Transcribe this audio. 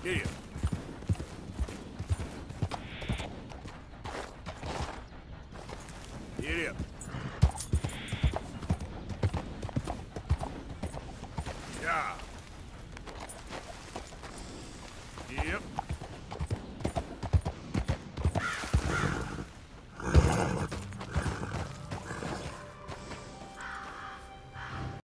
Вперед! Вперед! Yeah.